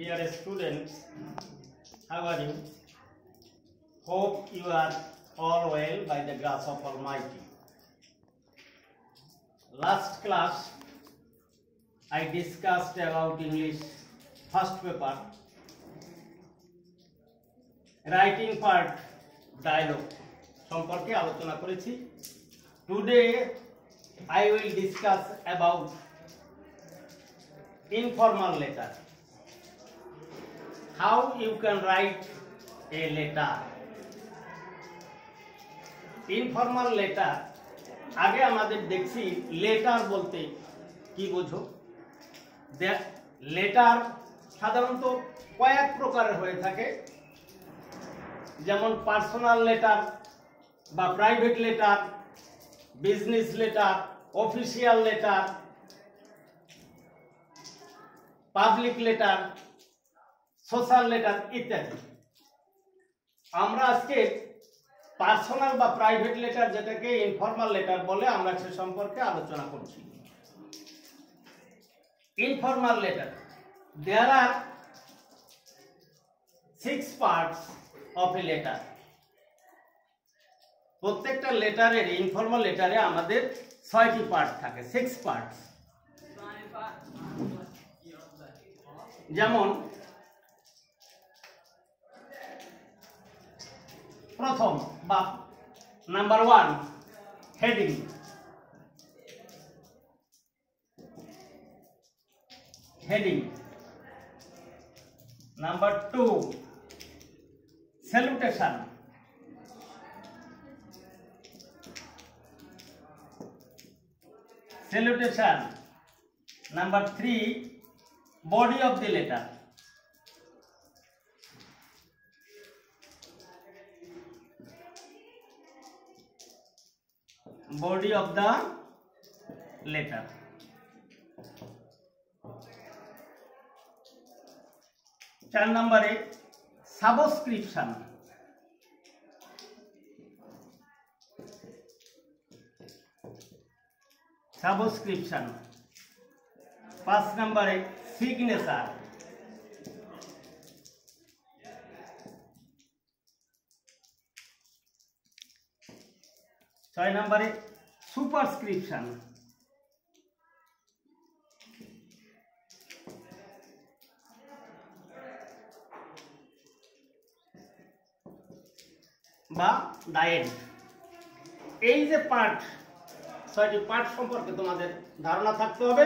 Dear students, how are you? Hope you are all well by the grace of Almighty. Last class, I discussed about English first paper, writing part dialogue সম্পর্কে আলোচনা করেছি today I will discuss about informal letter how you can write a letter? Informal letter. আগে আমাদের দেখছি letter বলতে কি বোঝো? Letter সাধারণত কয়েক প্রকারের হয়ে থাকে। যেমন পার্সোনাল লেটার বা private letter business letter official letter public letter social letter ইত্যাদি। আমরা আজকে পার্সোনাল বা প্রাইভেট লেটার যেটাকে ইনফর্মাল লেটার বলে আমরা সে সম্পর্কে আলোচনা করছি। Informal letter. There are six parts of a letter প্রত্যেকটা লেটারের ইনফর্মাল লেটারে আমাদের ছয়টি পার্ট থাকে সিক্স পার্টস যেমন প্রথম বা number one, heading. Heading. Number two, salutation. Salutation. Number three, body of the letter body of the letter. চার নম্বরে সাবস্ক্রিপশন সাবস্ক্রিপশন পাঁচ নম্বরে সিগনেচার ছয় নম্বরে সুপারস্ক্রিপশন। বা ডায়েট এই যে পার্ট ছয়টি পার্ট সম্পর্কে তোমাদের ধারণা থাকতে হবে।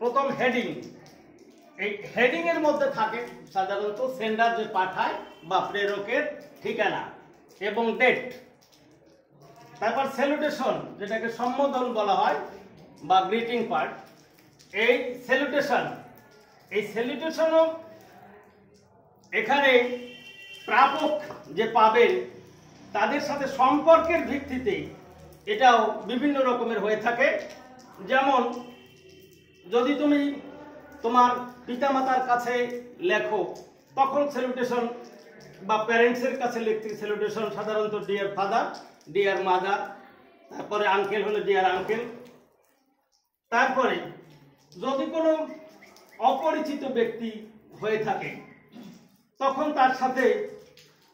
প্রথম হেডিং এই হেডিং এর মধ্যে থাকে সাধারণত সেন্ডার যে পাঠায় বা প্রেরকের ঠিকানা এবং ডেট তারপর স্যালুটেশন যেটাকে সম্বোধন বলা হয়, বা গ্রিটিং পার্ট এই স্যালুটেশন এই স্যালুটেশনও এখানে প্রাপক যে পাবেন, তাদের সাথে সম্পর্কের ভিত্তিতে এটাও বিভিন্ন রকমের হয়ে থাকে। যেমন, যদি তুমি তোমার পিতামাতার কাছে লেখো, তখন সেলিব্রেশন বা প্যারেন্টসের কাছে লিখতে সেলিব্রেশন সাধারণত ডিয়ার ফাদার ডিয়ার মাদার তারপরে আঙ্কেল হলো ডিয়ার আঙ্কেল তারপরে যদি কোনো অপরিচিত ব্যক্তি হয়ে থাকে, তখন তার সাথে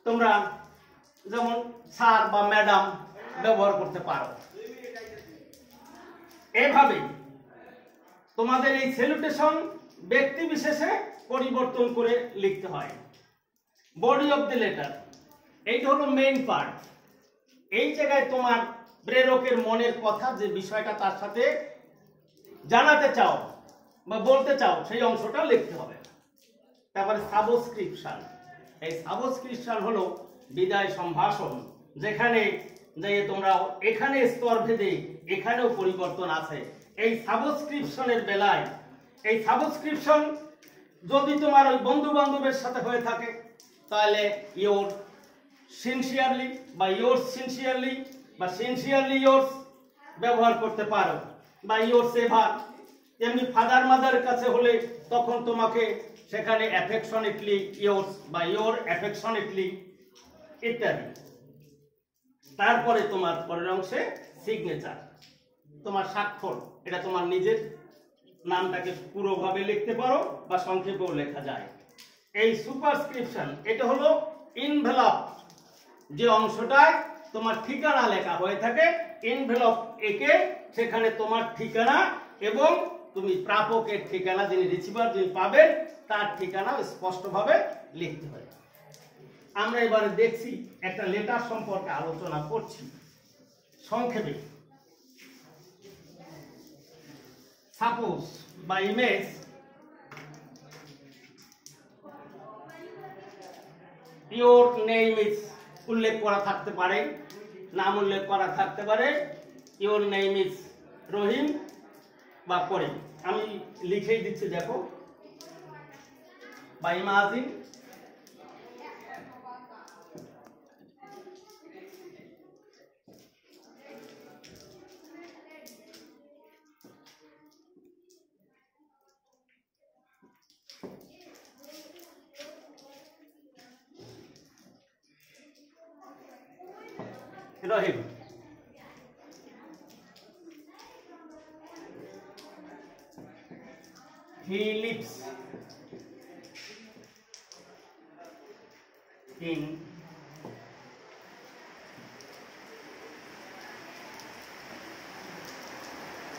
তোমরা যেমন স্যার বা ম্যাডাম ব্যবহার করতে পারো। এভাবেই তোমাদের এই সেলুটেশন ব্যক্তি বিশেষে পরিবর্তন করে লিখতে হয়। বডি অফ দ্য লেটার এইটা হলো মেইন পার্ট এই জায়গায় তোমার প্রেরকের মনের কথা যে বিষয়টা তার সাথে জানাতে চাও বা বলতে চাও, সেই অংশটা লিখতে হবে। তারপরে সাবস্ক্রিপশন। এই সাবস্ক্রিপশন হলো বিদায় সম্ভাষণ, যেখানে যে তোমরা এখানে স্তর ভেদে এখানেও পরিবর্তন আছে। এই সাবস্ক্রিপশনের বেলায়, এই সাবস্ক্রিপশন যদি তোমার ওই বন্ধু বান্ধবের সাথে হয়ে থাকে, তাহলে ইয়োর সিনসিয়ারলি বা ইয়োর সিনসিয়ারলি বা সিনসিয়ারলি ইয়োর্স ব্যবহার করতে পারো। বা ইয়োর সেভার এমনি ফাদার মাদারের কাছে হলে তখন তোমাকে সেখানে অ্যাফেকশনেটলি ইয়োর্স বা ইয়োর অ্যাফেকশনেটলি ইত্যাদি। তারপরে তোমার পরের অংশে সিগনেচার তোমার স্বাক্ষর, এটা তোমার নিজের নামটাকে পুরোভাবে লিখতে পারো বা সংক্ষেপেও লেখা যায়। এই সুপারস্ক্রিপশন এটা হলো ইনভেলপ যে অংশটায় তোমার ঠিকানা লেখা হয়ে থাকে ইনভেলপ একে সেখানে তোমার ঠিকানা এবং তুমি প্রাপকের ঠিকানা, যিনি রিসিভার যিনি পাবেন, তার ঠিকানা স্পষ্টভাবে লিখতে হয় আমরা এবারে দেখছি, একটা লেটার সম্পর্কে আলোচনা করছি। সংক্ষেপে। সাপোজ বা ইমেজ ইওর নেম ইজ উল্লেখ করা থাকতে পারে, নাম উল্লেখ করা থাকতে পারে ইউর নেম ইজ রহিম বা করিম আমি লিখেই দিচ্ছি, দেখো। বা imagine he in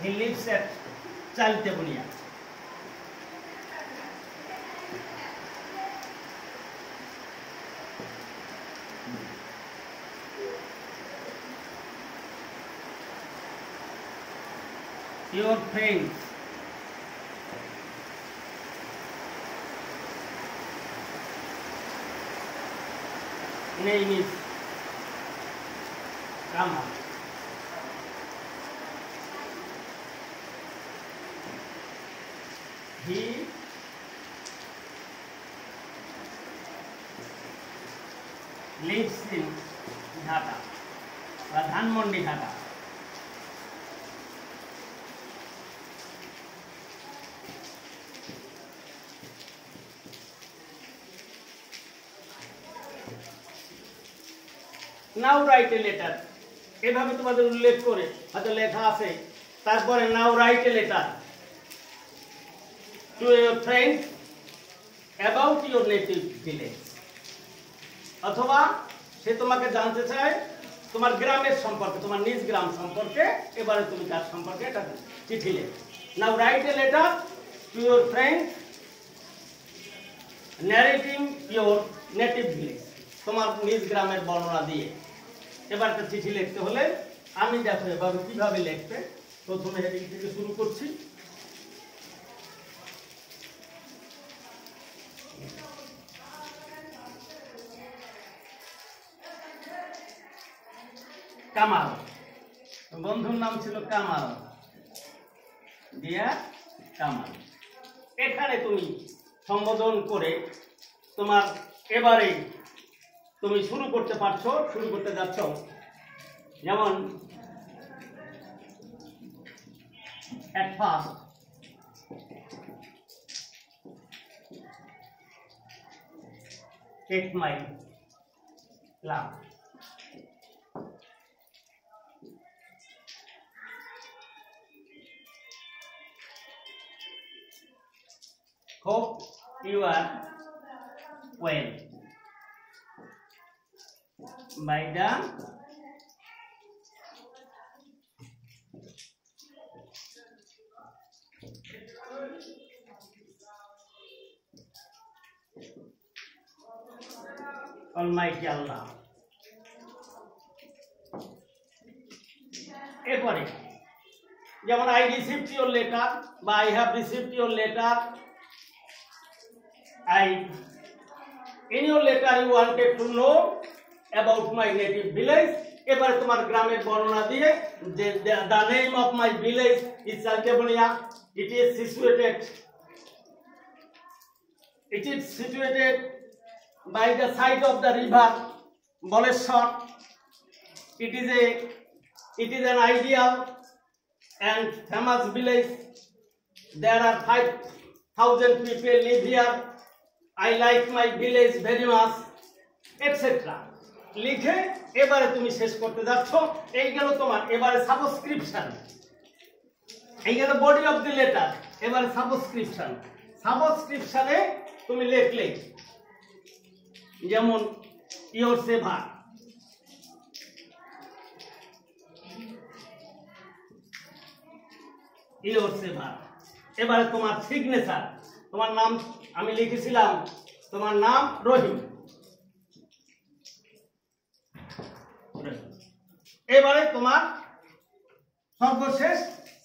he lives at Chaltebunia. Your friends name is Rama. He lives in Dhaka, বা Dhanmondi Dhaka now write a letter এভাবে তোমাদের উল্লেখ করে হয়তো লেখা আছে। তারপরে now write a letter to your friend about your native village অথবা সে তোমাকে জানতে চায় তোমার গ্রামের সম্পর্কে, তোমার নিজ গ্রাম সম্পর্কে, এবারে তুমি তার সম্পর্কে এটা চিঠি লেখ। Now write a letter to your friend narrating your native village তোমার নিজ গ্রামের বর্ণনা দিয়ে। এবার একটা চিঠি লিখতে হলে আমি দেখো এভাবে কীভাবে লিখবে। প্রথমে হেডিং থেকে শুরু করছি। কামাল। বন্ধুর নাম ছিল কামাল। দিয়া কামাল। এখানে তুমি সম্বোধন করে তোমার এবারে তুমি শুরু করতে পারছ শুরু করতে যাচ্ছ যেমন Hope you are well. By the Almighty Allah. এরপরে যেমন আই রিসিভড ইউর লেটার বা I have received your letter I in your letter you wanted to know about my native village এবারে তোমার গ্রামের বর্ণনা দিয়ে যে the name of my village is Chaltebonia it is situated it is situated by the side of the river Boleshwar it is a it is an ideal and famous village there are 5000 people live here I like my village very much etc লিখে এবারে তুমি শেষ করতে যাচ্ছ। এই গেল তোমার, এবারে সাবস্ক্রিপশন এই গেল বডি অফ দি লেটার এবারে সাবস্ক্রিপশন সাবস্ক্রিপশনে তুমি লিখলে, যেমন ইয়োর সেভা ইয়োর সেভা এবারে তোমার সিগনেচার তোমার নাম, আমি লিখেছিলাম, তোমার নাম রহিম রহিম। এবারে তোমার সর্বশেষ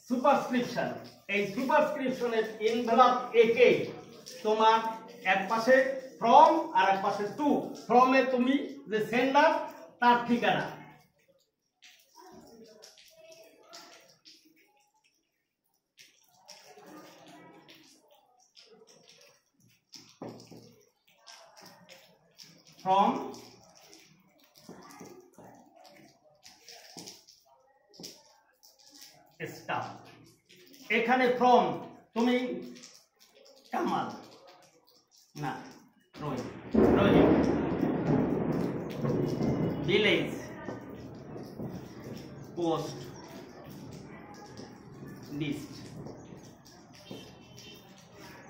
সুপারস্ক্রিপশন এই সুপারস্ক্রিপশনের ইনভেলপ একে তোমার এক পাশে ফ্রম আর এক পাশে টু ফ্রমে তুমি যে সেন্ডার তার ঠিকানা। ফ্রম স্টাফ এখানে ফ্রম তুমি কামাল। না Rahim Rahim village post list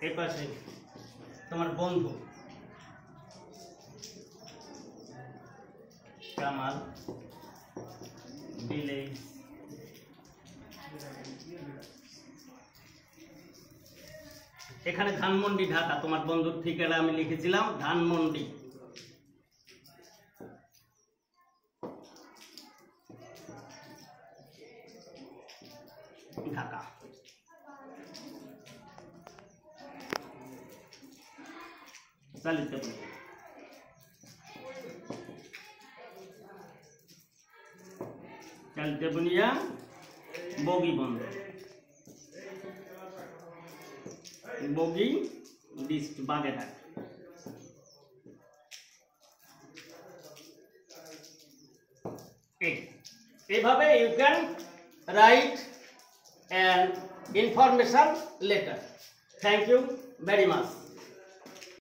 এ পাশে তোমার বন্ধু। কামাল। ভিলেজ এখানে ধানমন্ডি ঢাকা তোমার বন্ধুর ঠিকানা আমি লিখেছিলাম ধানমন্ডি। ঢাকা। বগি বন্ধ বগি লিস্ট বাদে থাকে এভাবে you can write and information letter thank you very much